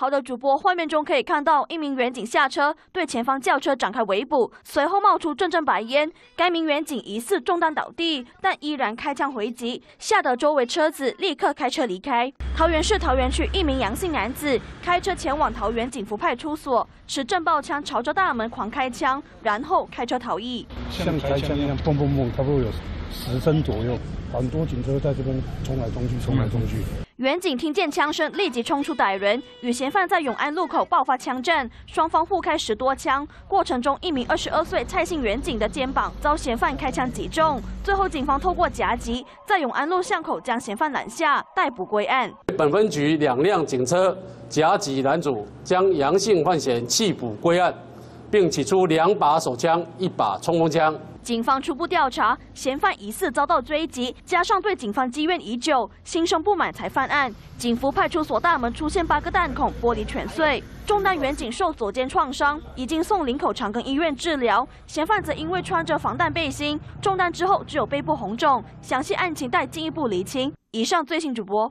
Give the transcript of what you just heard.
好的主播，画面中可以看到一名远警下车，对前方轿车展开围捕，随后冒出阵阵白烟。该名远警疑似中弹倒地，但依然开枪回击，吓得周围车子立刻开车离开。桃园市桃园区一名杨姓男子开车前往桃园警服派出所，持震爆枪朝着大门狂开枪，然后开车逃逸。像开枪一样，嘣嘣嘣，差不多有十声左右，很多警车在这边冲来冲去，冲来冲去。远警听见枪声，立即冲出逮人，与嫌犯在永安路口爆发枪战，双方互开十多枪。过程中，一名二十二岁蔡姓远警的肩膀遭嫌犯开枪击中，最后警方透过夹击，在永安路巷口将嫌犯拦下，逮捕归案。本分局两辆警车夹击拦阻，将阳性犯嫌弃捕归案，并起出两把手枪、一把冲锋枪。警方初步调查，嫌犯疑似遭到追击，加上对警方积怨已久，心生不满才犯案。警服派出所大门出现八个弹孔，玻璃全碎。中弹员警受左肩创伤，已经送林口长庚医院治疗。嫌犯则因为穿着防弹背心，中弹之后只有背部红肿。详细案情待进一步厘清。以上最新主播。